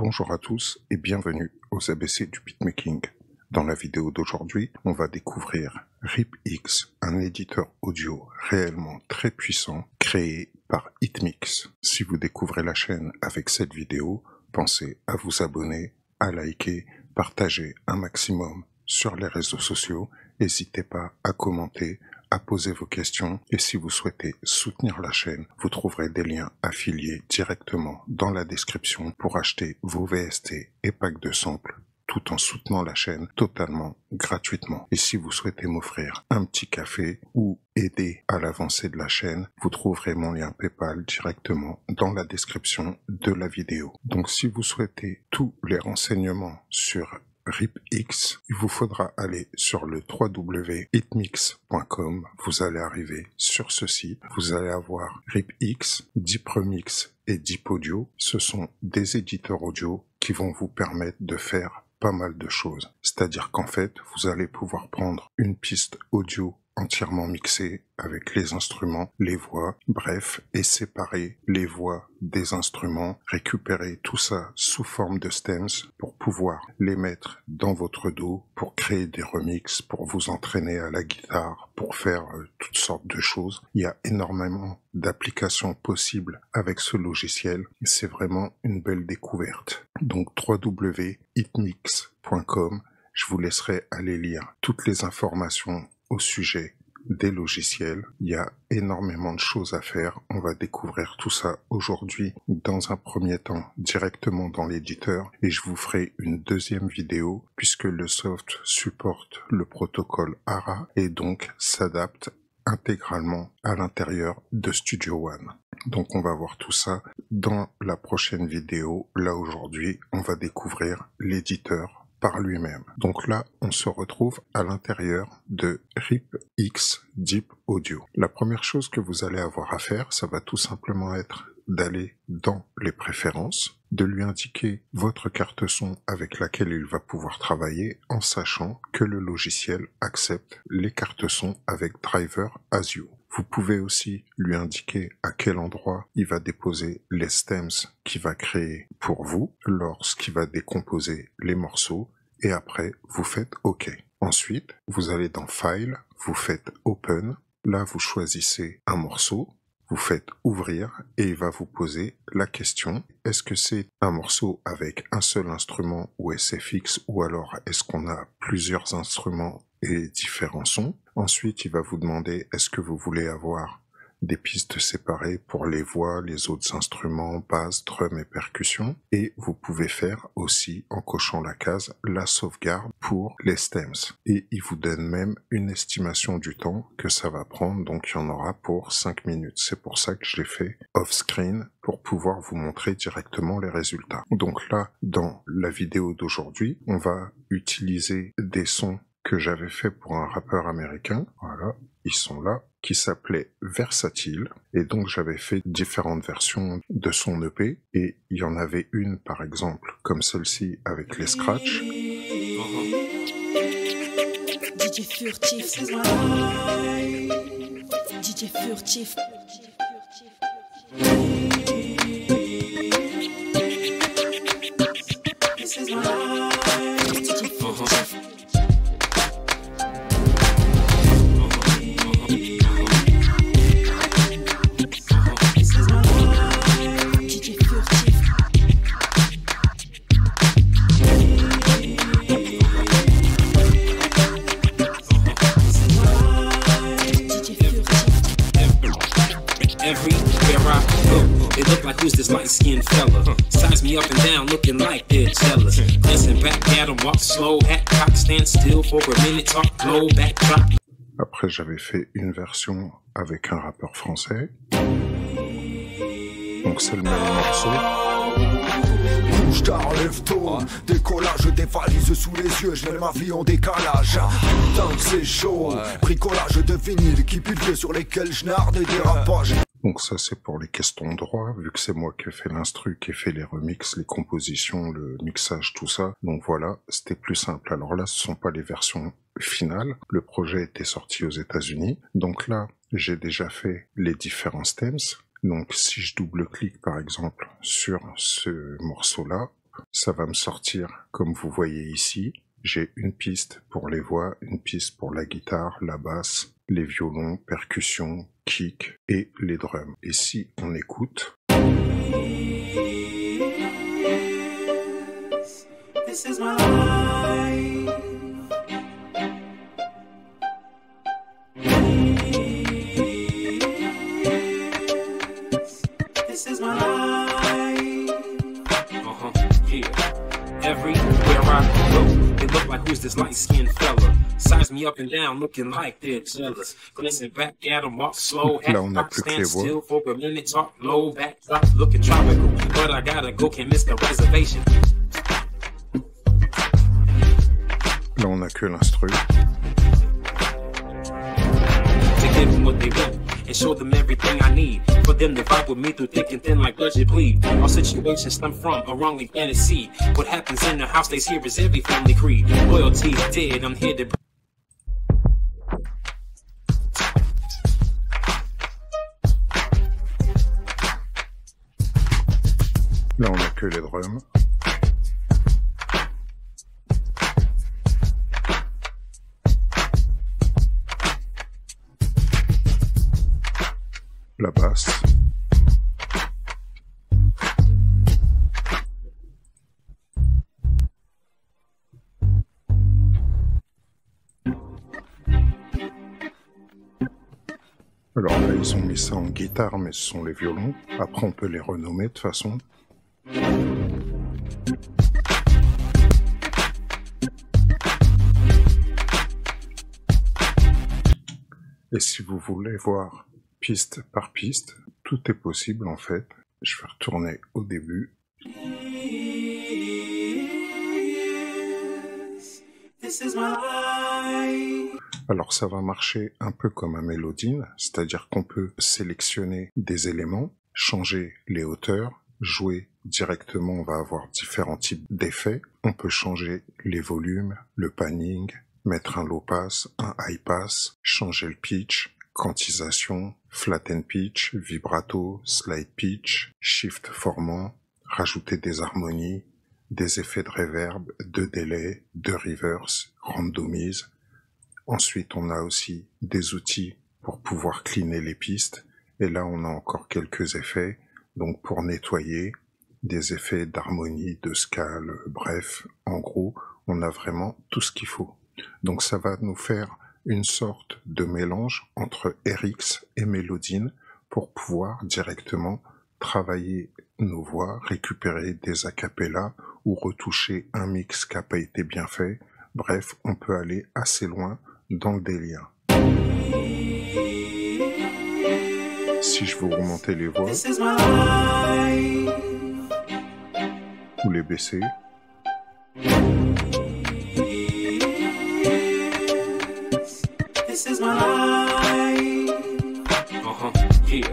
Bonjour à tous et bienvenue aux ABC du beatmaking. Dans la vidéo d'aujourd'hui, on va découvrir RipX, un éditeur audio réellement très puissant créé par Hitmix. Si vous découvrez la chaîne avec cette vidéo, pensez à vous abonner, à liker, partager un maximum sur les réseaux sociaux. N'hésitez pas à commenter, à poser vos questions et si vous souhaitez soutenir la chaîne, vous trouverez des liens affiliés directement dans la description pour acheter vos VST et packs de samples tout en soutenant la chaîne totalement gratuitement. Et si vous souhaitez m'offrir un petit café ou aider à l'avancée de la chaîne, vous trouverez mon lien PayPal directement dans la description de la vidéo. Donc si vous souhaitez tous les renseignements sur RipX, il vous faudra aller sur le www.hitmix.com. Vous allez arriver sur ce site. Vous allez avoir RipX, DeepRemix et Deep Audio. Ce sont des éditeurs audio qui vont vous permettre de faire pas mal de choses. C'est-à-dire qu'en fait, vous allez pouvoir prendre une piste audio entièrement mixée avec les instruments, les voix, bref, et séparer les voix des instruments, récupérer tout ça sous forme de stems pour pouvoir les mettre dans votre dos, pour créer des remixes, pour vous entraîner à la guitare, pour faire euh, toutes sortes de choses. Il y a énormément d'applications possibles avec ce logiciel. C'est vraiment une belle découverte. Donc www.hitmix.com je vous laisserai aller lire toutes les informations au sujet des logiciels. Il y a énormément de choses à faire. On va découvrir tout ça aujourd'hui dans un premier temps directement dans l'éditeur et je vous ferai une deuxième vidéo puisque le soft supporte le protocole ARA et donc s'adapte intégralement à l'intérieur de Studio One. Donc on va voir tout ça dans la prochaine vidéo. Là aujourd'hui, on va découvrir l'éditeur par lui-même. Donc là, on se retrouve à l'intérieur de RipX Deep Audio. La première chose que vous allez avoir à faire, ça va tout simplement être d'aller dans les préférences, de lui indiquer votre carte son avec laquelle il va pouvoir travailler en sachant que le logiciel accepte les cartes son avec driver you. Vous pouvez aussi lui indiquer à quel endroit il va déposer les stems qu'il va créer pour vous lorsqu'il va décomposer les morceaux et après vous faites OK. Ensuite, vous allez dans File, vous faites Open. Là, vous choisissez un morceau, vous faites ouvrir et il va vous poser la question est-ce que c'est un morceau avec un seul instrument ou SFX ou alors est-ce qu'on a plusieurs instruments et différents sons? Ensuite, il va vous demander est-ce que vous voulez avoir des pistes séparées pour les voix, les autres instruments, basse, drum et percussion. Et vous pouvez faire aussi, en cochant la case, la sauvegarde pour les stems. Et il vous donne même une estimation du temps que ça va prendre, donc il y en aura pour 5 minutes. C'est pour ça que je l'ai fait off-screen pour pouvoir vous montrer directement les résultats. Donc là, dans la vidéo d'aujourd'hui, on va utiliser des sons que j'avais fait pour un rappeur américain. Voilà, ils sont là qui s'appelait Versatile et donc j'avais fait différentes versions de son EP et il y en avait une par exemple comme celle-ci avec les scratchs. DJ furtif, furtif. Après, j'avais fait une version avec un rappeur français. Donc c'est le même morceau. Je t'enlève tôt, décollage des valises sous les yeux, je mets ma vie en décalage. Tant que c'est chaud, bricolage de vinyle qui pulve sur lesquels je narde des dérapages. Donc ça c'est pour les questions droit, vu que c'est moi qui ai fait l'instru, qui ai fait les remixes, les compositions, le mixage, tout ça. Donc voilà, c'était plus simple. Alors là, ce sont pas les versions finales. Le projet était sorti aux États-Unis. Donc là, j'ai déjà fait les différents stems. Donc si je double-clique par exemple sur ce morceau-là, Ça va me sortir comme vous voyez ici. J'ai une piste pour les voix, une piste pour la guitare, la basse, les violons, percussions, kick et les drums. Et si on écoute... Size me up and down, looking like they're jealous. Glancing back at them, walk slow, hat rock, stand still for a minute, talk low, backdrop, looking tropical. But I gotta go, can't miss the reservation. Là, on n'a que l'instru. To give them what they want and show them everything I need. For them to vibe with me through thick and thin like budget bleed. All situations stem from a wrongly fantasy. What happens in the house stays here is every family creed. Loyalty's dead, I'm here to. Que les drums. la basse. Alors là, ils ont mis ça en guitare, mais ce sont les violons. Après, on peut les renommer de façon. Et si vous voulez voir piste par piste. Tout est possible en fait. Je vais retourner au début. Alors ça va marcher un peu comme un mélodine, c'est-à-dire qu'on peut sélectionner des éléments, changer les hauteurs, jouer directement, on va avoir différents types d'effets. On peut changer les volumes, le panning, mettre un low pass, un high pass, changer le pitch, quantisation, flatten pitch, vibrato, slide pitch, shift formant, rajouter des harmonies, des effets de reverb, de délai, de reverse, randomise. Ensuite, on a aussi des outils pour pouvoir cleaner les pistes. Et là, on a encore quelques effets. Donc, pour nettoyer, des effets d'harmonie, de scale, bref, en gros, on a vraiment tout ce qu'il faut. Donc, ça va nous faire une sorte de mélange entre RX et Mélodine pour pouvoir directement travailler nos voix, récupérer des acapellas ou retoucher un mix qui n'a pas été bien fait. Bref, on peut aller assez loin dans le délire. Si je veux remonter les voix ou les baisser, is my life. Uh huh, yeah.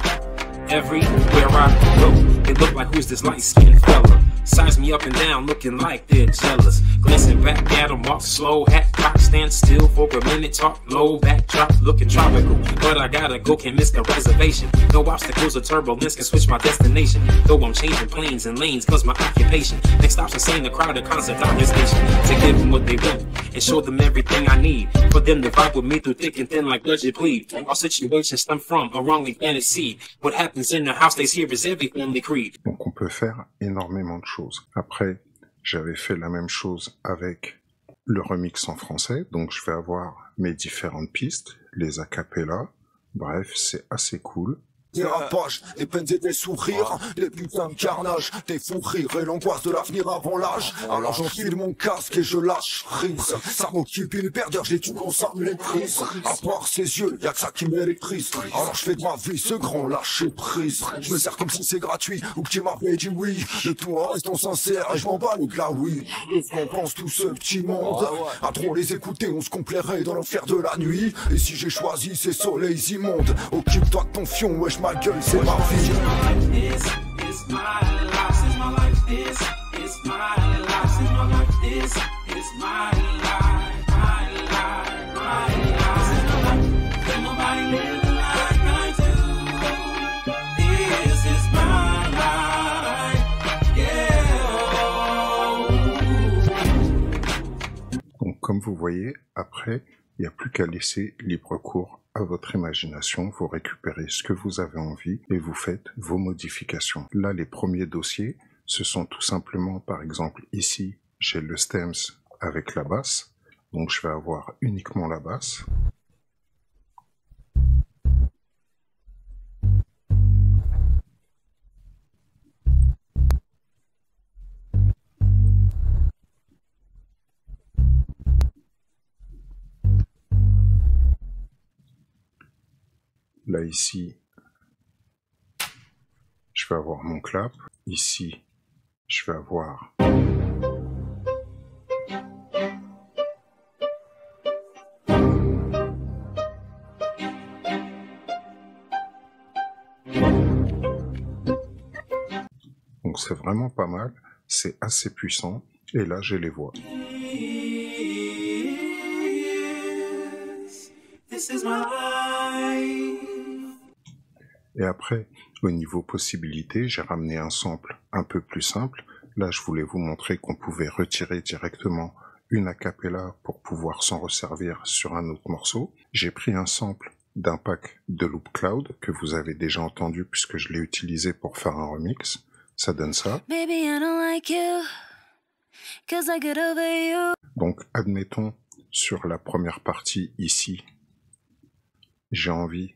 Everywhere I go, they look like who's this light skinned fella? Size me up and down, looking like they're jealous. Glancing back at walk slow, hat cock, stand still for a minute, talk low, backdrop, looking tropical. But I gotta go, can't miss the reservation. No obstacles or turbulence can switch my destination. Though I'm changing planes and lanes, cause my occupation. Next stop's insane, the crowded concert doctor station. To give them what they want and show them everything I need. For them to vibe with me through thick and thin like budget plead. All situations stem from a wrongly fantasy. What happens in the house stays here is every family creed. Donc on peut faire énormément de choses. Après, j'avais fait la même chose avec le remix en français, donc je vais avoir mes différentes pistes, les acapellas. Bref, c'est assez cool. Dérapage, des peines et des sourires, des putains de carnage, des fous rires et l'angoisse de l'avenir avant l'âge. Alors j'enfile mon casque et je lâche prise. Ça m'occupe une perdeur, j'ai tout consomme les prises. À part ses yeux, y'a que ça qui m'électrise. Alors je fais de ma vie ce grand lâcher prise. Je me sers comme si c'est gratuit ou que tu m'avais dit oui. De toi restons sincères et je m'en bats le glaoui. De ce qu'on pense tout ce petit monde. À trop les écouter, on se complairait dans l'enfer de la nuit. Et si j'ai choisi ces soleils immondes, occupe-toi de ton fion, wesh comme vous voyez, après, il n'y a plus qu'à laisser libre cours à votre imagination, vous récupérez ce que vous avez envie et vous faites vos modifications. Là, les premiers dossiers, ce sont tout simplement, par exemple, ici, j'ai le stems avec la basse, donc je vais avoir uniquement la basse. Ici, je vais avoir mon clap. Ici, je vais avoir Donc c'est vraiment pas mal, c'est assez puissant, et là j'ai les voix. Et après, au niveau possibilité, j'ai ramené un sample un peu plus simple. Là, je voulais vous montrer qu'on pouvait retirer directement une acapella pour pouvoir s'en resservir sur un autre morceau. J'ai pris un sample d'un pack de Loop Cloud que vous avez déjà entendu puisque je l'ai utilisé pour faire un remix. Ça donne ça. Donc, admettons, sur la première partie ici, j'ai envie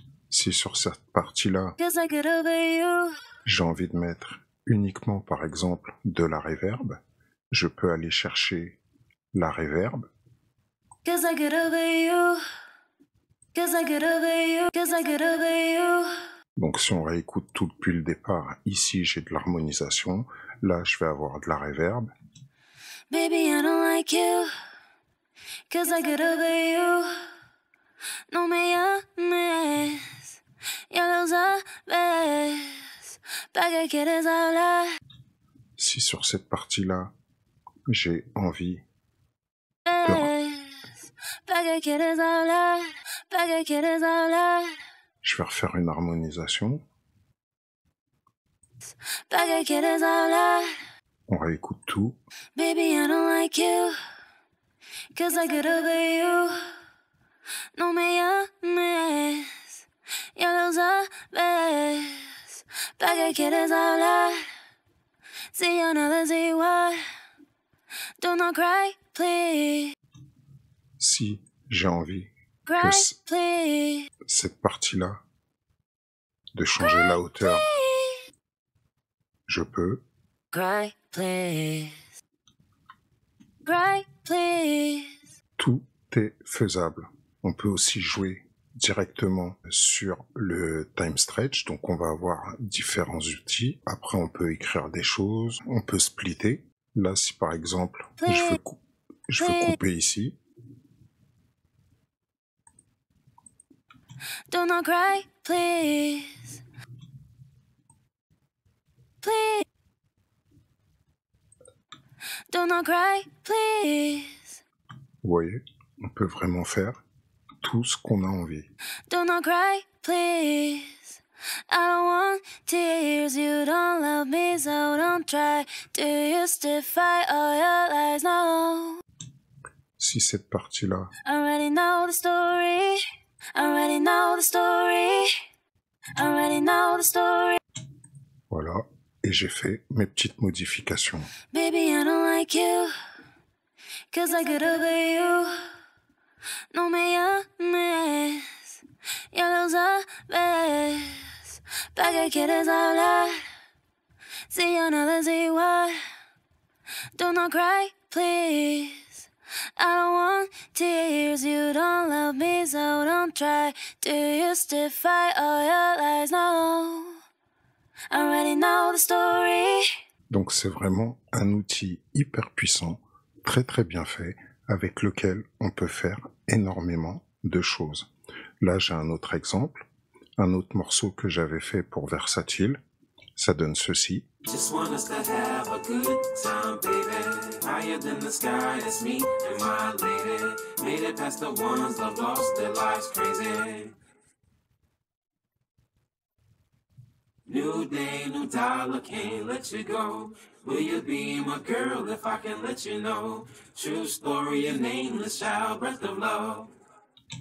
Si sur cette partie-là, j'ai envie de mettre uniquement, par exemple, de la reverb, je peux aller chercher la reverb. Donc si on réécoute tout depuis le départ, ici j'ai de l'harmonisation, là je vais avoir de la reverb. Baby, I don't like you, cause I get over you. No me llames, ya lo sabes, pa' que quieres hablar. Si sur cette partie-là, j'ai envie de... Je vais refaire une harmonisation. On réécoute tout. Baby, I don't like you. Cause I get over you. No me llames. Ya lo sabes. ¿Para qué quieres hablar? Si ya nada es igual. Do not cry, please. Si j'ai envie que please. cette partie-là de changer cry, la hauteur, please. je peux. Cry, please. Cry, please. Tout est faisable. On peut aussi jouer directement sur le time stretch. Donc on va avoir différents outils. Après on peut écrire des choses, on peut splitter. Là si par exemple je veux, je veux couper ici. Do not cry, please. Please. Do not cry, please. Vous voyez, on peut vraiment faire tout ce qu'on a envie. Do not cry, please. I don't want tears, you don't love me, so don't try to justify all your lies, no. Si cette partie-là. I already know the story. I already know the story. I already know the story. Voilà, et j'ai fait mes petites modifications. Baby, I don't like you, cause I get over you. No me ¿Para qué quieres hablar? Si ya nada es igual. Do not cry, please. I don't want tears. You don't love me, so don't try to justify all your lies. No, I already know the story. Donc c'est vraiment un outil hyper puissant, très très bien fait avec lequel on peut faire énormément de choses. Là, j'ai un autre exemple, un autre morceau que j'avais fait pour Versatile. Ça donne ceci. Just want us to have a good time, baby. Higher than the sky, it's me and my lady. Made it past the ones that lost their lives crazy. New day, new dollar, can't let you go. Will you be my girl if I can let you know? True story, a nameless child, breath of love.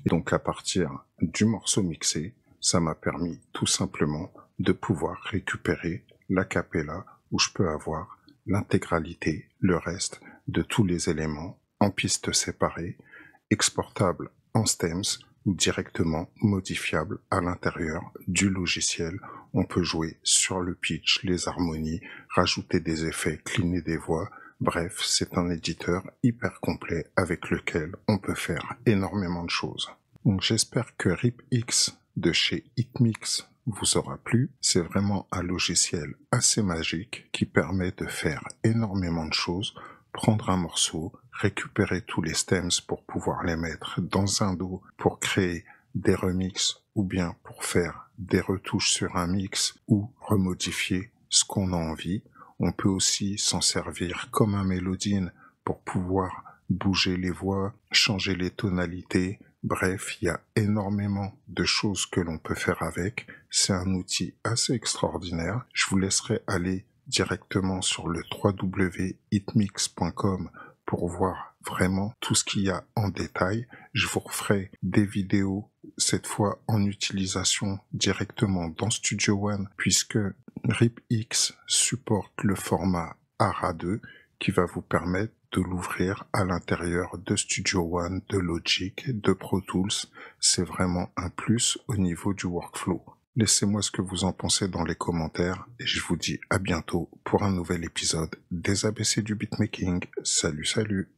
Donc à partir du morceau mixé, ça m'a permis tout simplement de pouvoir récupérer la capella où je peux avoir l'intégralité, le reste de tous les éléments en pistes séparées, exportables en stems ou directement modifiable à l'intérieur du logiciel. On peut jouer sur le pitch, les harmonies, rajouter des effets, cleaner des voix. Bref, c'est un éditeur hyper complet avec lequel on peut faire énormément de choses. Donc j'espère que RipX de chez Hitmix vous aura plu. C'est vraiment un logiciel assez magique qui permet de faire énormément de choses prendre un morceau, récupérer tous les stems pour pouvoir les mettre dans un dos pour créer des remixes ou bien pour faire des retouches sur un mix ou remodifier ce qu'on a envie. On peut aussi s'en servir comme un mélodine pour pouvoir bouger les voix, changer les tonalités. Bref, il y a énormément de choses que l'on peut faire avec. C'est un outil assez extraordinaire. Je vous laisserai aller directement sur le www.hitmix.com pour voir vraiment tout ce qu'il y a en détail. Je vous referai des vidéos, cette fois en utilisation directement dans Studio One, puisque RipX supporte le format ARA2 qui va vous permettre de l'ouvrir à l'intérieur de Studio One, de Logic, de Pro Tools. C'est vraiment un plus au niveau du workflow. Laissez-moi ce que vous en pensez dans les commentaires et je vous dis à bientôt pour un nouvel épisode des ABC du beatmaking. Salut salut